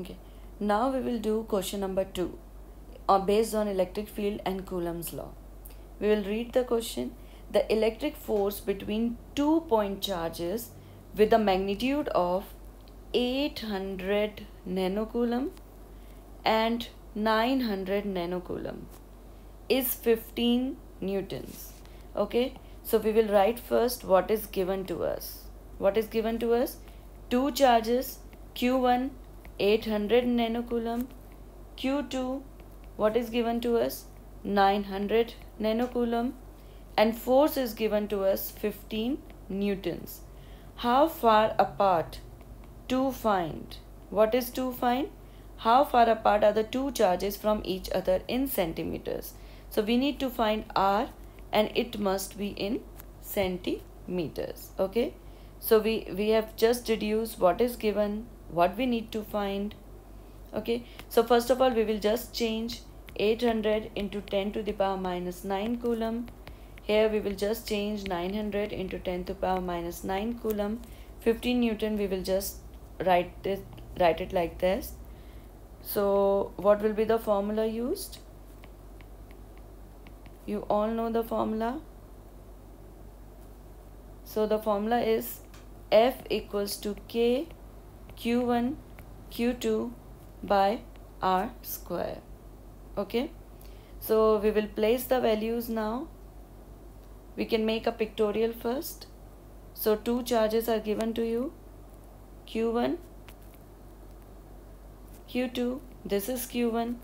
Okay. Now we will do question number 2 uh, based on electric field and Coulomb's law. We will read the question. The electric force between two point charges with a magnitude of 800 nanocoulomb and 900 nanocoulomb is 15 newtons. Okay. So we will write first what is given to us. What is given to us? Two charges Q1 800 nanocoulomb. Q2 what is given to us? 900 nanocoulomb. And force is given to us 15 newtons. How far apart? To find. What is to find? How far apart are the two charges from each other in centimeters? So we need to find r and it must be in centimeters. Okay? So we we have just deduced what is given what we need to find. Okay so first of all we will just change 800 into 10 to the power minus 9 coulomb. Here we will just change 900 into 10 to the power minus 9 coulomb. 15 newton we will just write it write it like this. So what will be the formula used? You all know the formula? So the formula is f equals to k q1 q2 by r square. Okay? So we will place the values now. We can make a pictorial first. So two charges are given to you. Q1 q2 this is q1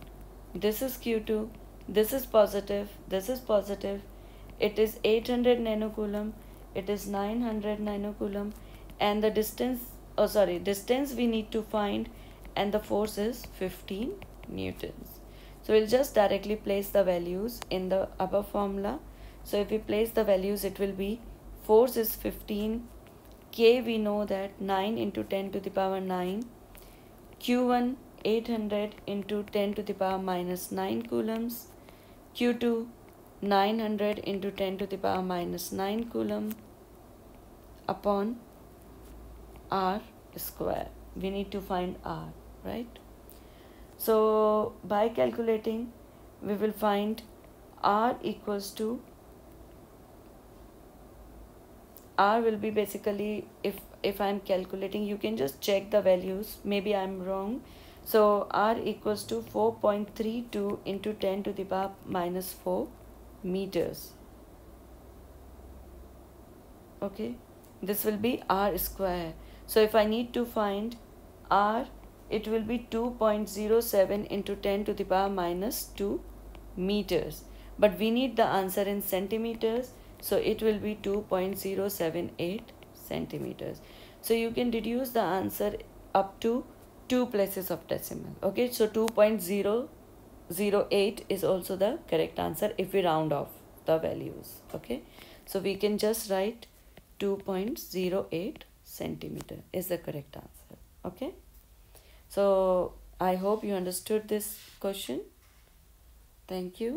this is q2 this is positive this is positive. It is 800 nanocoulomb it is 900 nanocoulomb and the distance oh sorry distance we need to find and the force is 15 newtons. So we'll just directly place the values in the above formula. So if we place the values it will be force is 15 k we know that 9 into 10 to the power 9 q1 800 into 10 to the power minus 9 coulombs q2 900 into 10 to the power minus 9 coulomb. Upon r square. We need to find r right? So by calculating we will find r equals to r will be basically if if i'm calculating you can just check the values. Maybe i'm wrong. So r equals to 4.32 into 10 to the power minus 4 meters. Okay? This will be r square so if I need to find R, it will be 2.07 into 10 to the power minus 2 meters. But we need the answer in centimeters. So it will be 2.078 centimeters. So you can deduce the answer up to two places of decimal. Okay, so 2.008 is also the correct answer if we round off the values. Okay, so we can just write 2.08 centimeter is the correct answer okay? So i hope you understood this question. Thank you